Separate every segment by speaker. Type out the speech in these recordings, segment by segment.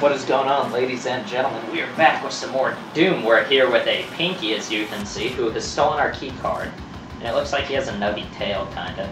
Speaker 1: What is going on, ladies and gentlemen? We are back with some more Doom. We're here with a Pinky, as you can see, who has stolen our key card. And it looks like he has a nubby tail, kinda.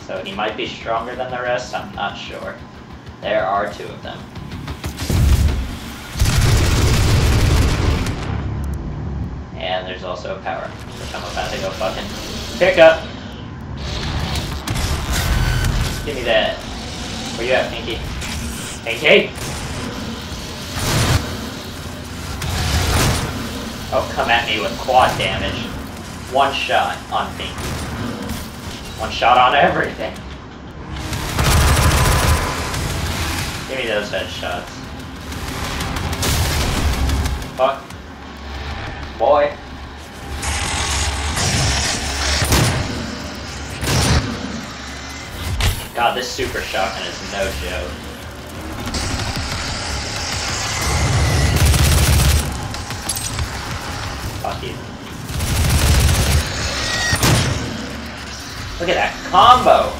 Speaker 1: So he might be stronger than the rest, I'm not sure. There are two of them. And there's also a power, which I'm about to go fucking pick up. Give me that. Where you at, Pinky? Pinky? Oh, come at me with quad damage. One shot on me. One shot on everything. Give me those headshots. Fuck. Boy. God, this super shotgun is no joke. Fuck you. Look at that combo!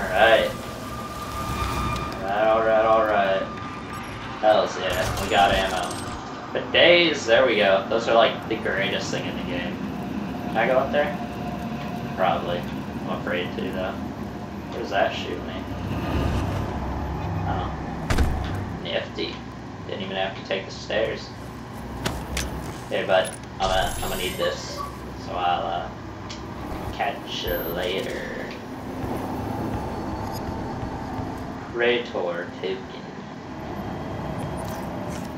Speaker 1: Alright. Alright, alright, yeah, we got ammo. But days, there we go. Those are like the greatest thing in the game. Can I go up there? Probably. Afraid to though. What does that shoot me? Oh. Nifty. Didn't even have to take the stairs. Hey bud, I'm gonna, I'm gonna need this. So I'll uh, catch you later. Praetor token.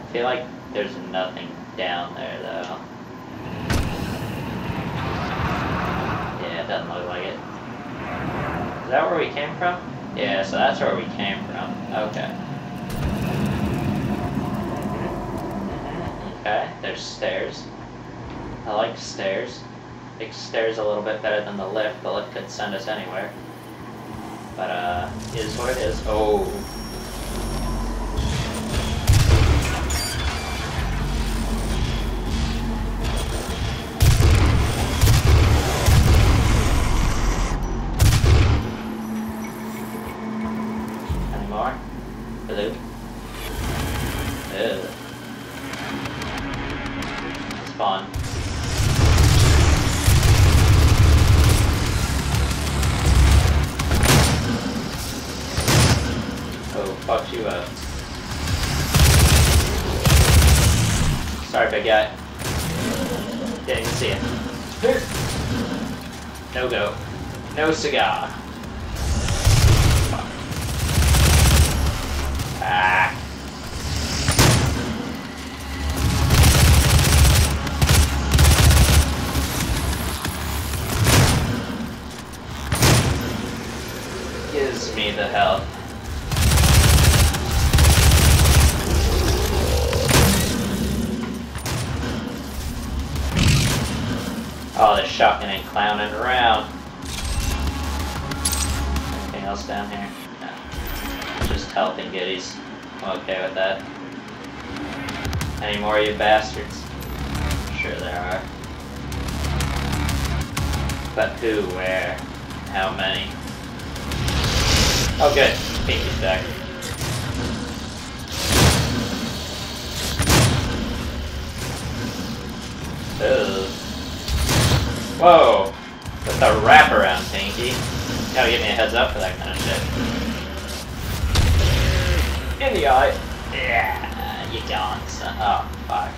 Speaker 1: I feel like there's nothing down there though. Yeah, it doesn't look like it. Is that where we came from? Yeah, so that's where we came from. Okay. Okay, there's stairs. I like stairs. I think stairs a little bit better than the lift. The lift could send us anywhere. But, uh, is what it is. Oh. No go. No cigar. Ah. Gives me the health. Oh, the shotgun ain't clowning around. Anything else down here? No. Just health and goodies. I'm okay with that. Any more of you bastards? Sure there are. But who, where, how many? Oh good, Pinky's back. Ugh. Whoa! With the wraparound, Pinky. Gotta give me a heads up for that kind of shit. In the eye. Yeah, you gone, son. Oh, fuck.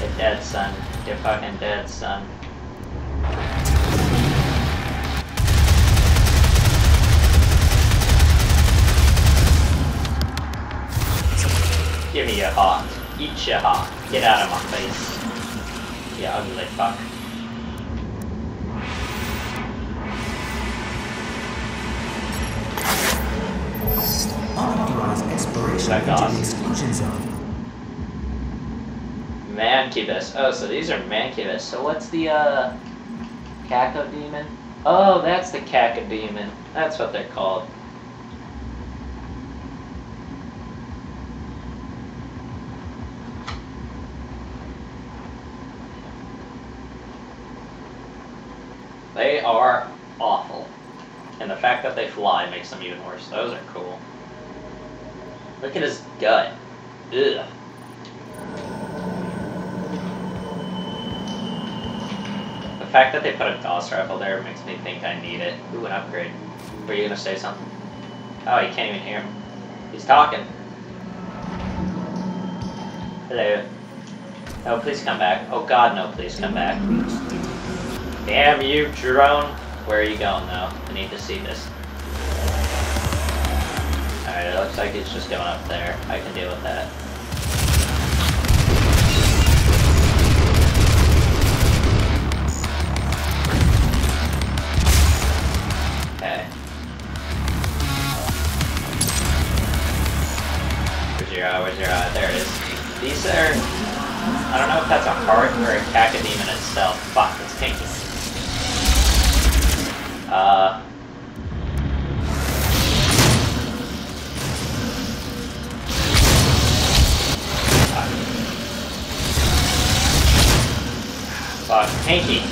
Speaker 1: You're dead, son. You're fucking dead, son. Give me your heart. Eat your heart. Get out of my face. You ugly fuck.
Speaker 2: Exploration into the exclusion zone.
Speaker 1: Mancubus. Oh, so these are Mancubus. So what's the, uh, Cacodemon? Oh, that's the Cacodemon. That's what they're called. They are awful. And the fact that they fly makes them even worse. Those are cool. Look at his gut. Ugh. The fact that they put a Gauss rifle there makes me think I need it. Ooh, an upgrade. Were you gonna say something? Oh, you can't even hear him. He's talking. Hello. Oh, please come back. Oh god, no, please come back. Damn you, drone. Where are you going, though? I need to see this. Alright, it looks like it's just going up there. I can deal with that. Where's your eye? Where's your eye? There it is. These are... I don't know if that's a heart or a cacodemon itself. Fuck, it's pinky. Fuck, pinky.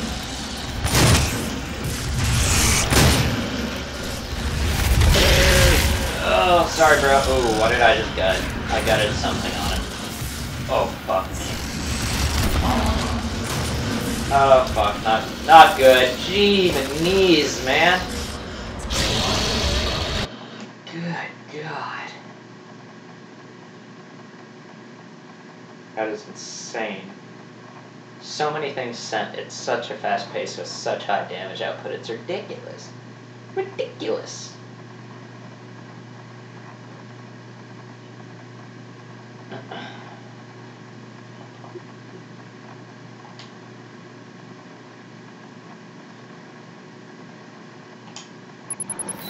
Speaker 1: Oh, sorry, bro. Oh, what did I just gut? I gutted something on it. Oh, fuck me. Oh, fuck. Not, not good. Gee, the knees, man. Good God. That is insane. So many things sent at such a fast pace with such high damage output. It's ridiculous. Ridiculous.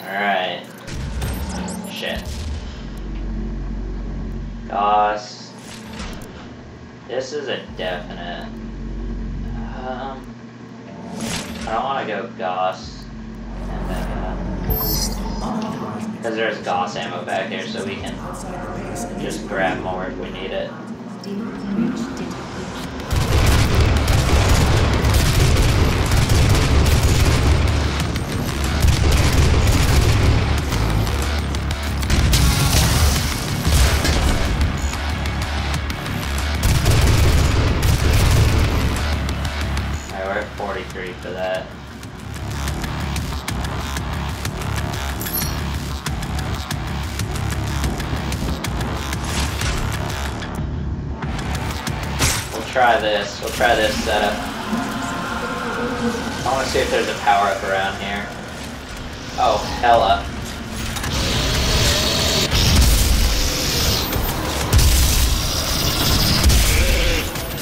Speaker 1: Alright. Shit. Gauss. This is a definite. Um, I don't want to go Gauss. And then, uh, because there's Gauss ammo back here, so we can just grab more if we need it. Try this setup. I want to see if there's a power up around here. Oh, hella.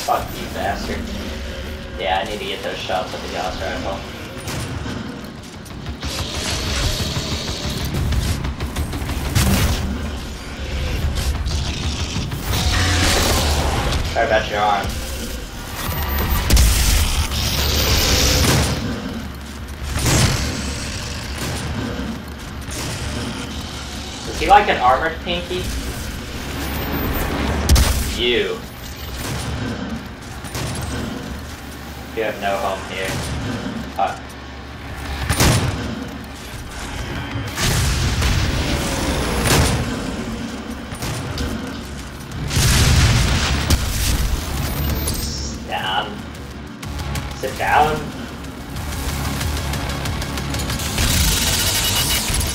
Speaker 1: Fuck you, bastard. Yeah, I need to get those shots with the Gauss rifle. Sorry about your arm. Like an armored pinky? You. You have no home here. Fuck. Down. Sit down.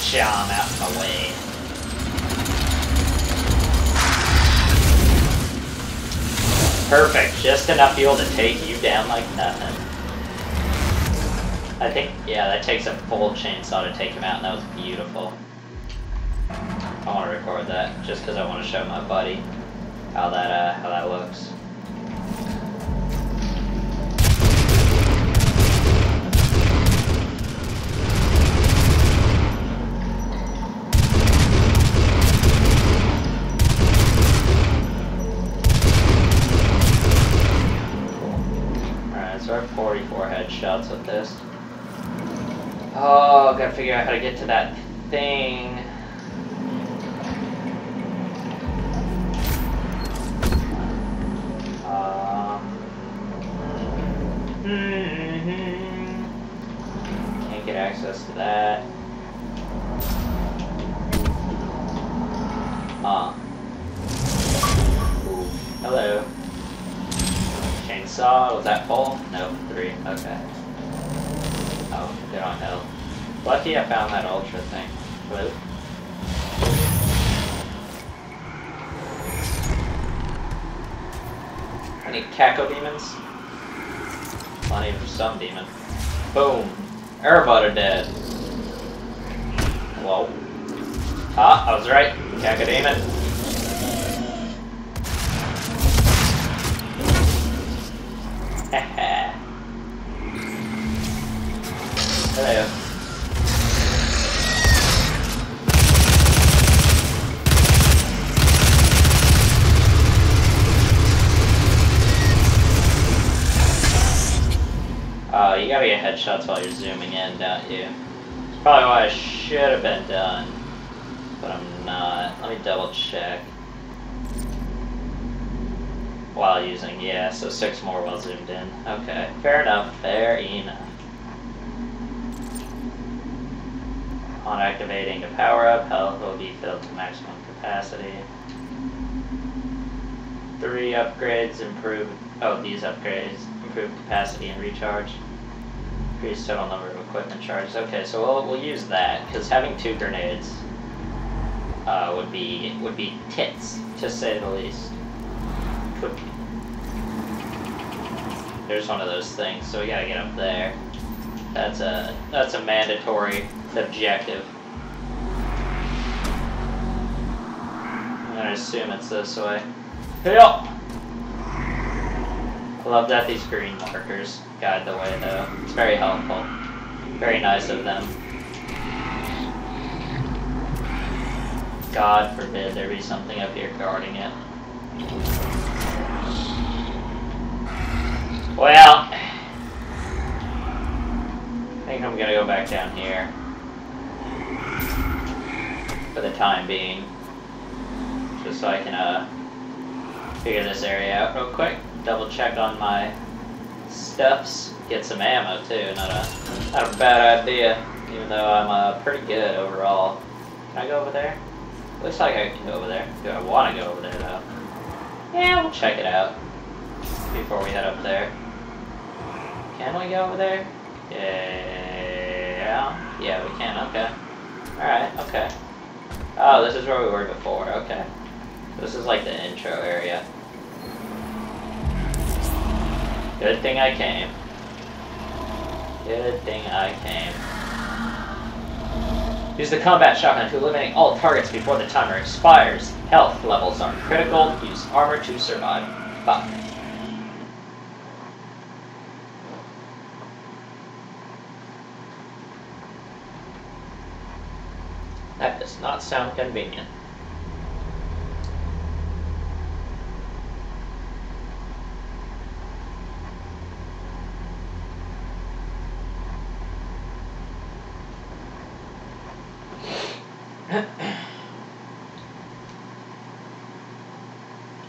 Speaker 1: Jam out of my way. Perfect, just enough fuel to take you down like nothing. I think, yeah, that takes a full chainsaw to take him out, and that was beautiful. I want to record that, just because I want to show my buddy how that, uh, how that looks. With this. Oh, gotta figure out how to get to that thing. Um. Can't get access to that. Ah. Ooh. Hello. Chainsaw, was that full? No, three. Okay. Good on health. Lucky I found that ultra thing. Hello? I need Cacodemons. Plenty for some demon. Boom. Everybody dead. Whoa. Ah, I was right. Cacodemon. Hello. Oh, uh, you gotta get headshots while you're zooming in, don't you? It's probably what I should have been done. But I'm not. Let me double check. While using, yeah, so six more while zoomed in. Okay, fair enough, fair enough. On activating the power-up, health will be filled to maximum capacity. Three upgrades improve, oh, these upgrades improve capacity and recharge. Increase total number of equipment charges. Okay, so we'll, we'll use that, because having two grenades uh, would be would be tits, to say the least. There's one of those things, so we gotta get up there. That's a that's a mandatory objective. I'm gonna assume it's this way. Yep. I love that these green markers guide the way though. It's very helpful. Very nice of them. God forbid there be something up here guarding it. Well, I think I'm gonna go back down here for the time being, just so I can uh, figure this area out real quick. Double check on my stuffs, get some ammo too. Not a not a bad idea, even though I'm uh, pretty good overall. Can I go over there? Looks like I can go over there. Do I want to go over there though? Yeah, we'll check it out before we head up there. Can we go over there? Yeah. Yeah, we can. Okay. Alright, okay. Oh, this is where we were before. Okay. This is like the intro area. Good thing I came. Good thing I came. Use the combat shotgun to eliminate all targets before the timer expires. Health levels are critical. Use armor to survive. Fuck. That does not sound convenient.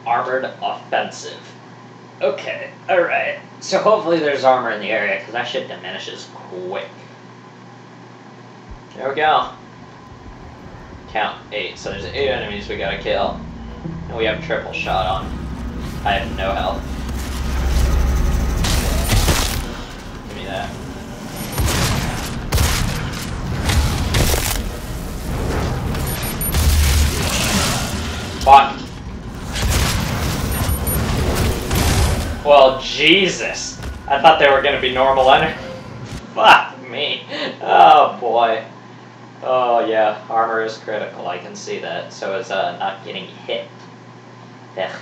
Speaker 1: Armored offensive. Okay, alright. So hopefully there's armor in the area, because that shit diminishes quick. There we go. Count eight. So there's eight enemies we gotta kill. And we have triple shot on. I have no health. Give me that. Fuck. Well, Jesus. I thought they were gonna be normal energy. Fuck me. Oh boy. Oh yeah, armor is critical, I can see that. So is uh, not getting hit. Ugh.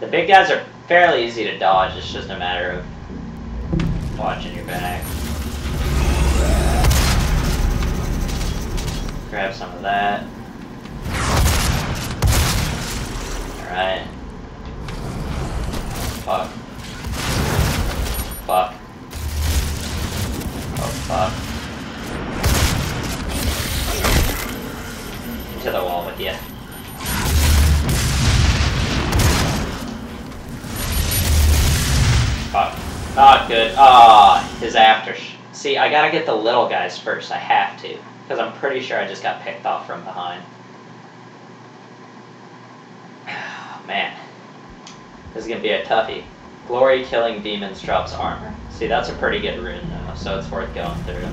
Speaker 1: The big guys are fairly easy to dodge, it's just a matter of watching your back. Grab some of that. Alright. Fuck. Fuck. Oh fuck. Into the wall with you. Fuck. Not good. Ah, his after See, I gotta get the little guys first. I have to. Because I'm pretty sure I just got picked off from behind. Oh, Man. This is gonna be a toughie. Glory killing demons drops armor. See, that's a pretty good rune though, so it's worth going through.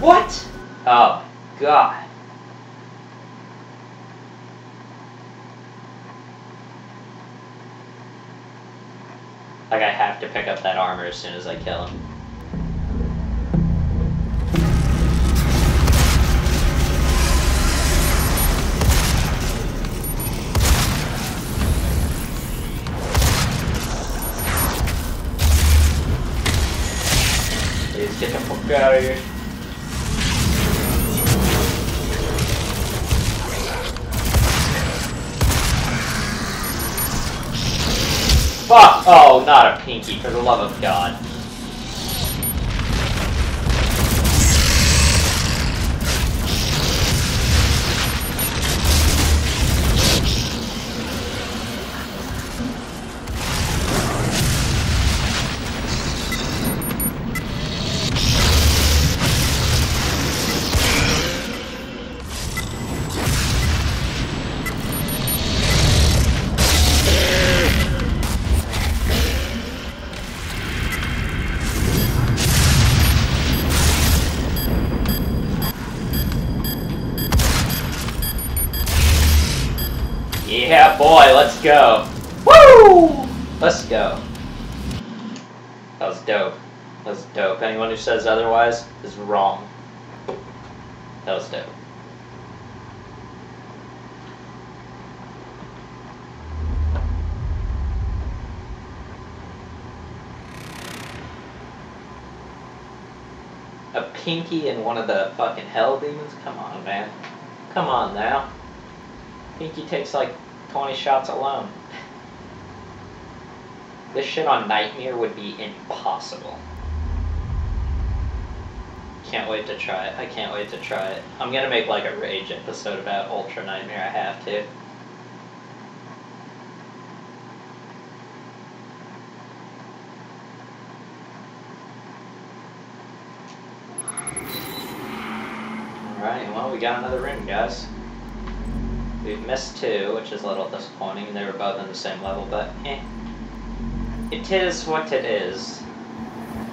Speaker 1: What? Oh, God. Like, I have to pick up that armor as soon as I kill him. Get the fuck out of here. Fuck! Oh, not a pinky, for the love of God. Yeah, boy, let's go. Woo! Let's go. That was dope. That was dope. Anyone who says otherwise is wrong. That was dope. A pinky and one of the fucking hell demons? Come on, man. Come on now. Pinky takes like 20 shots alone. This shit on Nightmare would be impossible. Can't wait to try it. I can't wait to try it. I'm gonna make like a rage episode about Ultra Nightmare. I have to. Alright, well, we got another ring, guys. We've missed two, which is a little disappointing. They were both on the same level, but eh. It is what it is.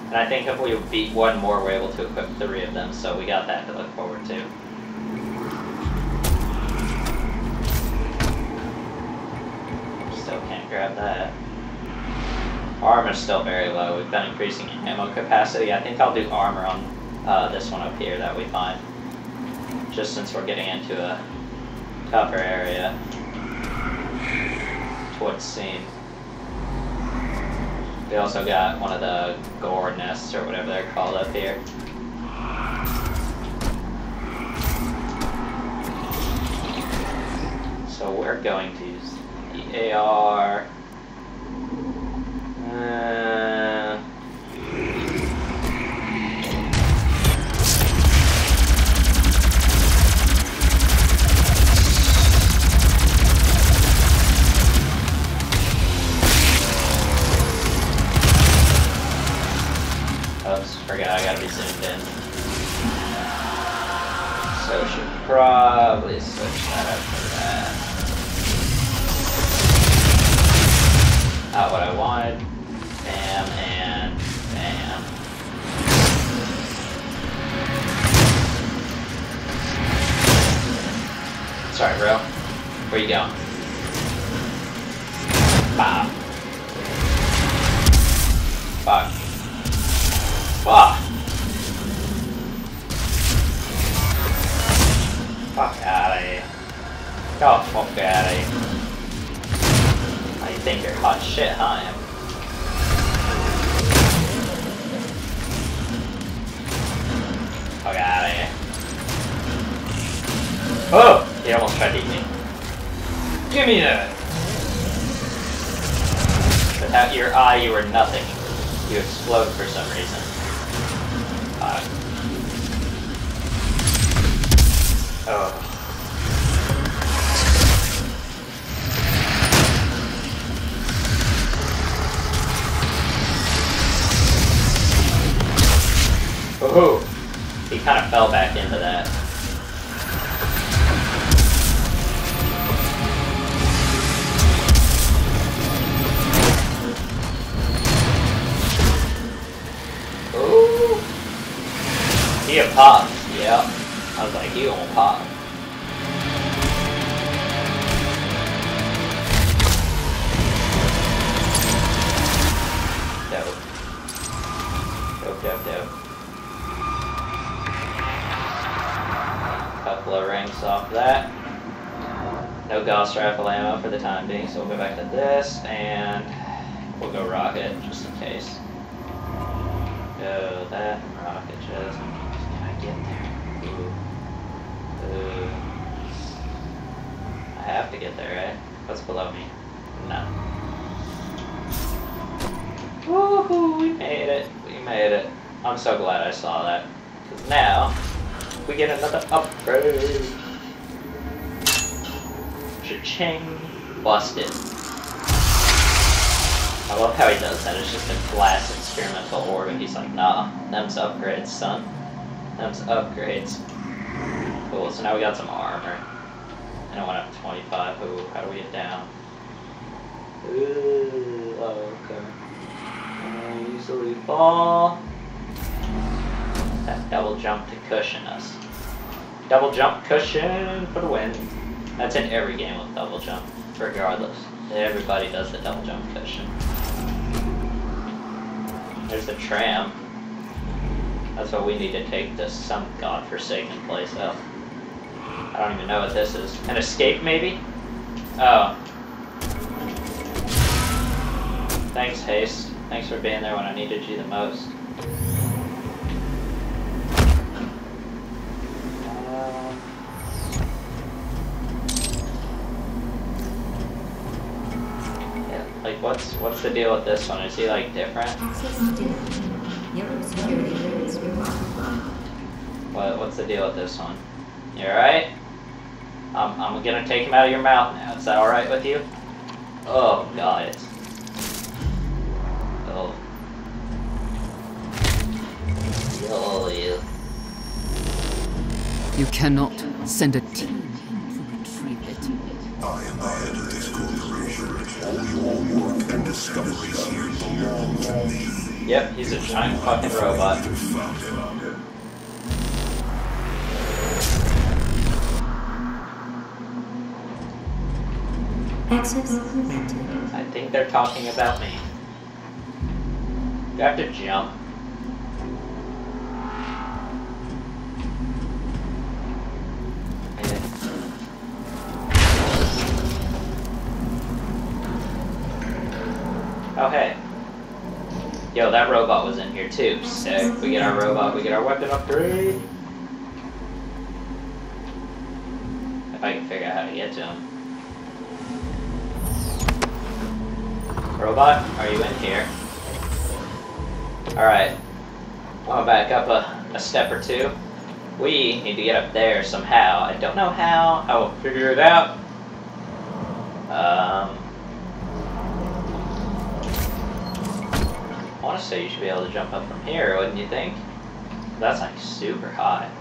Speaker 1: And I think if we beat one more, we're able to equip three of them, so we got that to look forward to. Still can't grab that. Armor's still very low. We've been increasing ammo capacity. I think I'll do armor on uh, this one up here that we find. Just since we're getting into a tougher area. To what seems. We also got one of the gore nests or whatever they're called up here. So we're going to use the AR. Uh, forgot I gotta be zoomed in. So should probably switch that. strategy. Give me that! Without your eye, you are nothing. You explode for some reason. Uh. Oh. Woohoo! He kind of fell back into that. He a pop. Yeah. I was like, he gonna pop. Couple of ranks off that. No Gauss rifle ammo for the time being, so we'll go back to this, and we'll go rocket, just in case. Go that, rocket chest. Can I get there? Ooh. Ooh. I have to get there, right? What's below me? No. Woohoo! We made it. We made it. I'm so glad I saw that. Because now, we get another upgrade. Cha-ching. Busted. I love how he does that. It's just a glass experimental orb, and he's like, nah, them's upgrades, son. Them's upgrades. Cool, so now we got some armor. And I went up 25. Ooh, how do we get down? Ooh, oh, okay. I easily fall. That double jump to cushion us. Double jump cushion for the win. That's in every game with double jump, regardless. Everybody does the double jump cushion. There's the tram. That's what we need to take to some godforsaken place up. I don't even know what this is. An escape, maybe? Oh. Thanks, Haste. Thanks for being there when I needed you the most. Um, yeah, like, what's what's the deal with this one? Is he like different?
Speaker 2: Access denied. Your security is remarkable.
Speaker 1: What what's the deal with this one? You alright? I'm I'm gonna take him out of your mouth now. Is that alright with you? Oh god, it's Oh. Oh, you.
Speaker 3: You cannot send a team to retrieve it.
Speaker 4: I am the head of this corporation. All your work and discoveries here belong to me.
Speaker 1: Yep, he's a giant fucking robot.
Speaker 2: Access granted.
Speaker 1: I think they're talking about me. You have to jump. Oh hey. Yo, that robot was in here too. So We get our robot, we get our weapon upgrade. If I can figure out how to get to him. Robot, are you in here? Alright. I'll back up a, a step or two. We need to get up there somehow. I don't know how. I will figure it out. Um, I want to say you should be able to jump up from here, wouldn't you think? That's like super high.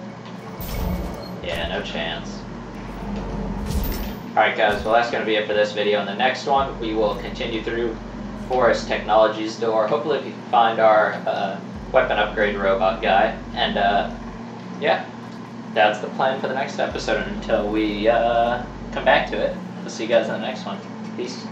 Speaker 1: Yeah, no chance. Alright guys, well that's going to be it for this video. In the next one, we will continue through Forest Technologies door. Hopefully we can find our uh, weapon upgrade robot guy. And uh, yeah, that's the plan for the next episode until we uh, come back to it. We'll see you guys in the next one. Peace.